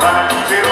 para